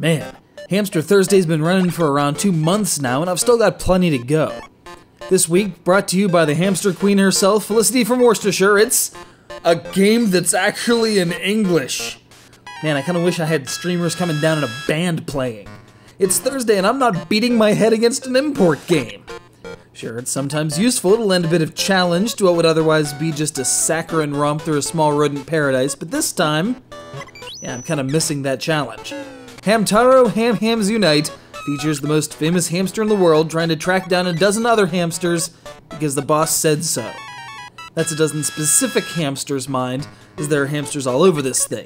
Man, Hamster Thursday's been running for around two months now, and I've still got plenty to go. This week, brought to you by the hamster queen herself, Felicity from Worcestershire, it's a game that's actually in English. Man, I kinda wish I had streamers coming down and a band playing. It's Thursday and I'm not beating my head against an import game. Sure, it's sometimes useful to lend a bit of challenge to what would otherwise be just a saccharine romp through a small rodent paradise, but this time, yeah, I'm kinda missing that challenge. Hamtaro Ham Hams Unite features the most famous hamster in the world trying to track down a dozen other hamsters because the boss said so. That's a dozen specific hamsters, mind, as there are hamsters all over this thing.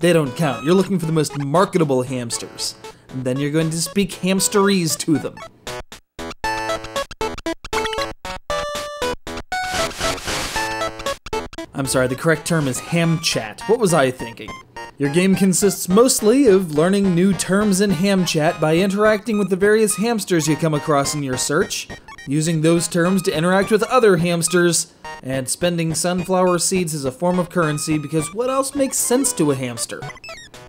They don't count. You're looking for the most marketable hamsters. And then you're going to speak hamsterese to them. I'm sorry, the correct term is ham chat. What was I thinking? Your game consists mostly of learning new terms in ham chat by interacting with the various hamsters you come across in your search, using those terms to interact with other hamsters, and spending sunflower seeds as a form of currency because what else makes sense to a hamster?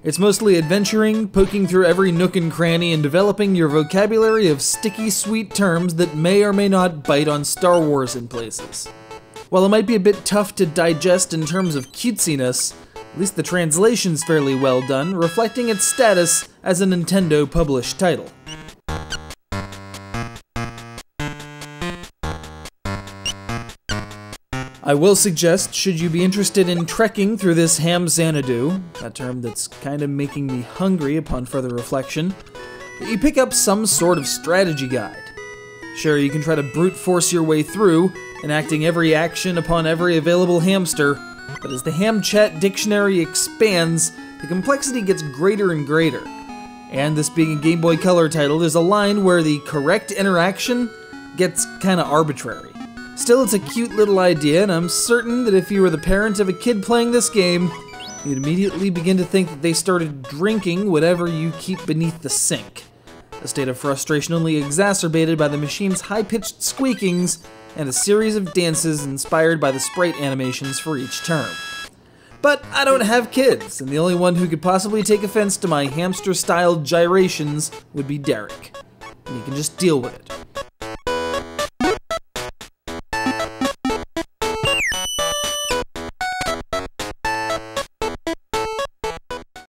It's mostly adventuring, poking through every nook and cranny, and developing your vocabulary of sticky sweet terms that may or may not bite on Star Wars in places. While it might be a bit tough to digest in terms of cutesiness, at least the translation's fairly well done, reflecting its status as a Nintendo published title. I will suggest, should you be interested in trekking through this ham Xanadu, a term that's kind of making me hungry upon further reflection, that you pick up some sort of strategy guide. Sure, you can try to brute force your way through, enacting every action upon every available hamster, but as the Ham Chat dictionary expands, the complexity gets greater and greater. And this being a Game Boy Color title, there's a line where the correct interaction gets kinda arbitrary. Still, it's a cute little idea, and I'm certain that if you were the parent of a kid playing this game, you'd immediately begin to think that they started drinking whatever you keep beneath the sink. A state of frustration only exacerbated by the machine's high pitched squeakings and a series of dances inspired by the sprite animations for each term. But I don't have kids, and the only one who could possibly take offense to my hamster style gyrations would be Derek. And you can just deal with it.